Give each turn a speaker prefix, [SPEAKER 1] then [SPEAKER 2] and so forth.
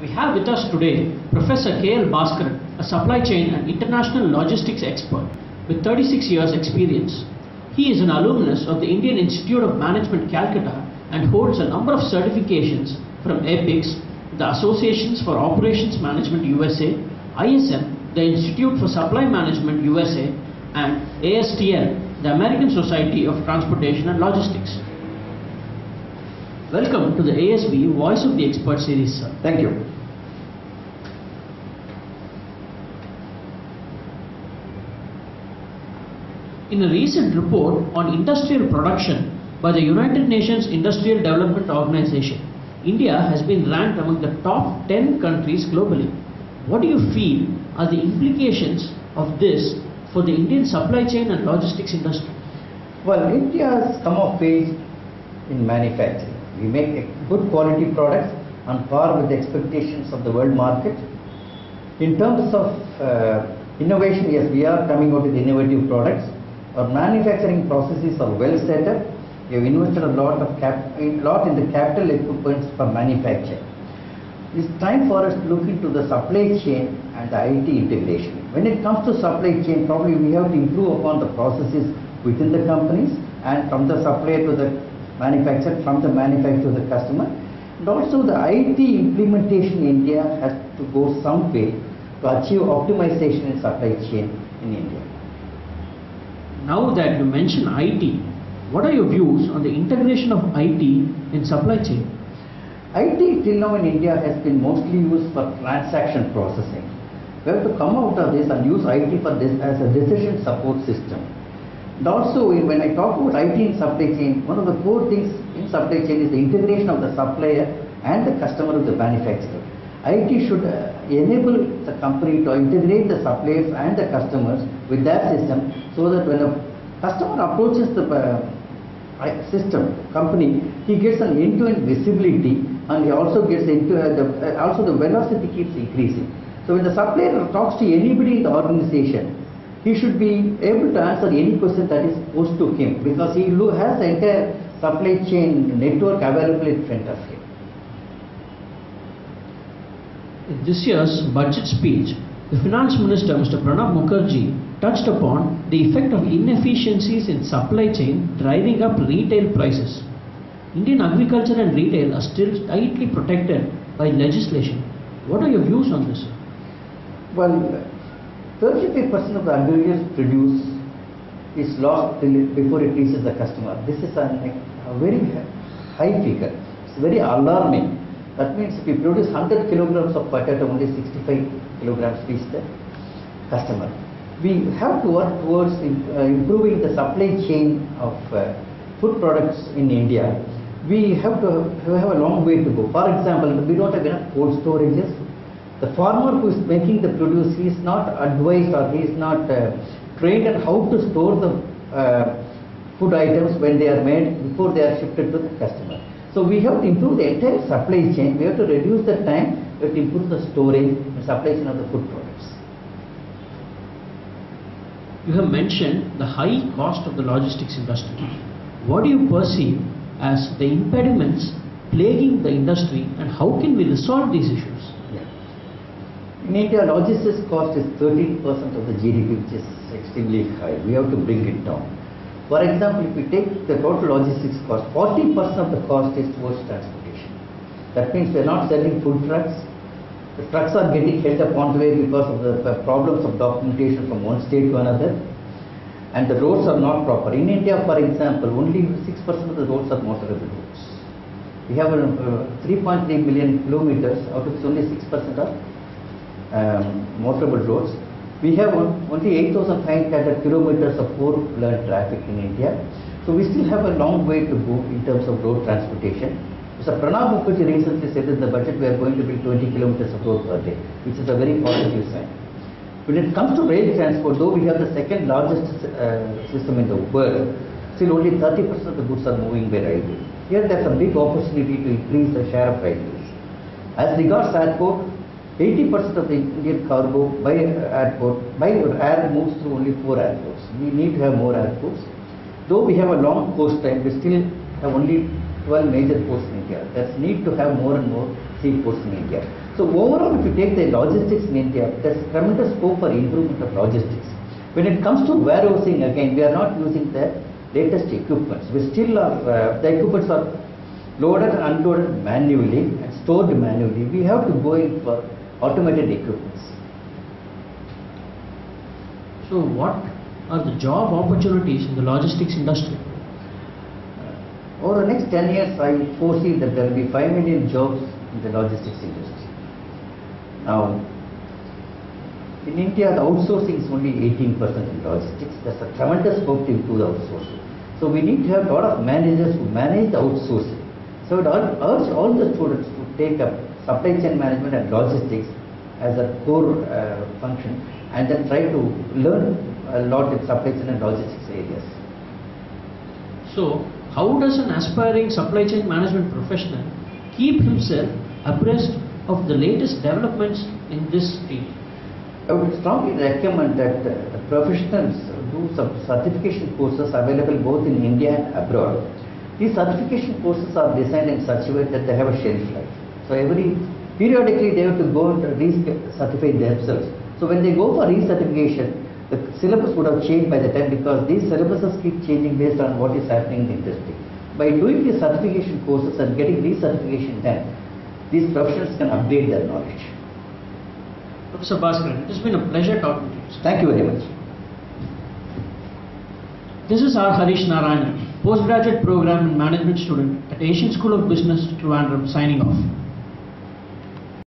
[SPEAKER 1] We have with us today Professor K.L. Bhaskaran, a supply chain and international logistics expert with 36 years experience. He is an alumnus of the Indian Institute of Management Calcutta and holds a number of certifications from APICS, the Associations for Operations Management USA, ISM, the Institute for Supply Management USA, and ASTL, the American Society of Transportation and Logistics. Welcome to the ASB Voice of the Expert series, sir.
[SPEAKER 2] Thank you.
[SPEAKER 1] In a recent report on industrial production by the United Nations Industrial Development Organization, India has been ranked among the top 10 countries globally. What do you feel are the implications of this for the Indian supply chain and logistics industry?
[SPEAKER 2] Well, India has come of age in manufacturing. We make good quality products on par with the expectations of the world market. In terms of uh, innovation, yes, we are coming out with innovative products. Our manufacturing processes are well set up. We have invested a lot of cap, lot in the capital equipment for manufacture. It's time for us to look into the supply chain and the IT integration. When it comes to supply chain, probably we have to improve upon the processes within the companies and from the supplier to the manufacturer, from the manufacturer to the customer. And also the IT implementation in India has to go some way to achieve optimization in supply chain in India.
[SPEAKER 1] Now that you mention IT, what are your views on the integration of IT in supply chain?
[SPEAKER 2] IT till now in India has been mostly used for transaction processing. We have to come out of this and use IT for this as a decision support system. Also when I talk about IT in supply chain, one of the core things in supply chain is the integration of the supplier and the customer with the manufacturer. IT should uh, enable the company to integrate the suppliers and the customers with their system so that when a customer approaches the uh, system company, he gets an end-to-end visibility and he also gets into uh, the uh, also the velocity keeps increasing. So when the supplier talks to anybody in the organization, he should be able to answer any question that is posed to him because he has the entire supply chain network available in front of him.
[SPEAKER 1] In this year's budget speech, the Finance Minister Mr. Pranab Mukherjee touched upon the effect of inefficiencies in supply chain driving up retail prices. Indian agriculture and retail are still tightly protected by legislation. What are your views on this?
[SPEAKER 2] Well, 35% of the ingredients produced is lost before it reaches the customer. This is a, very high figure. It's very alarming. That means if we produce 100 kilograms of potato, only 65 kilograms reach the customer. We have to work towards uh, improving the supply chain of uh, food products in India. We have to have a long way to go. For example, we don't have enough cold storages. The farmer who is making the produce, he is not advised or he is not uh, trained on how to store the uh, food items when they are made before they are shifted to the customer. So we have to improve the entire supply chain. We have to reduce the time. We have to improve the storage and supply chain of the food products.
[SPEAKER 1] You have mentioned the high cost of the logistics industry. What do you perceive as the impediments plaguing the industry and how can we resolve these issues?
[SPEAKER 2] In India, logistics cost is 13% of the GDP, which is extremely high. We have to bring it down. For example, if we take the total logistics cost, 40% of the cost is towards transportation. That means we are not selling food trucks. The trucks are getting held up on the way because of the uh, problems of documentation from one state to another. And the roads are not proper. In India, for example, only 6% of the roads are motorable roads. We have uh, 3.3 million kilometers, out of which only 6% are um, motorable roads. We have on- only 8,500 kilometers of four-lane traffic in India. So we still have a long way to go in terms of road transportation. Mr. Pranab Mukherjee recently said in the budget we are going to build 20 kilometers of road per day, which is a very positive sign. When it comes to rail transport, though we have the second largest uh, system in the world, still only 30% of the goods are moving by railway. Here there's a big opportunity to increase the share of railways. As regards airport, 80% of the Indian cargo by airport, by air moves through only four airports. We need to have more airports. Though we have a long coastline, we still have only 12 major ports in India. There's need to have more and more seaports in India. So overall, if you take the logistics in India, there's tremendous scope for improvement of logistics. When it comes to warehousing, again, we are not using the latest equipments. We still are, uh, the equipments are loaded and unloaded manually and stored manually. We have to go in for automated equipments.
[SPEAKER 1] So, what are the job opportunities in the logistics industry?
[SPEAKER 2] Uh, over the next 10 years, I foresee that there will be 5 million jobs in the logistics industry. Now, in India, the outsourcing is only 18% in logistics. There's a tremendous scope to improve the outsourcing. So we need to have a lot of managers who manage the outsourcing. So I would urge all the students to take up supply chain management and logistics as a core uh, function and then try to learn a lot in supply chain and logistics areas.
[SPEAKER 1] So, how does an aspiring supply chain management professional keep himself abreast of the latest developments in this field?
[SPEAKER 2] I would strongly recommend that the professionals do some certification courses available both in India and abroad. These certification courses are designed in such a way that they have a shelf life. So every periodically they have to go and re-certify themselves. So when they go for recertification, the syllabus would have changed by the time because these syllabuses keep changing based on what is happening in the industry. By doing these certification courses and getting recertification done, these professionals can upgrade their knowledge.
[SPEAKER 1] Professor Bhaskaran, it has been a pleasure talking to you. sir.
[SPEAKER 2] Thank you very much.
[SPEAKER 1] This is R. Hareesh Narayanan, postgraduate program and management student at Asian School of Business, Trivandrum, signing off.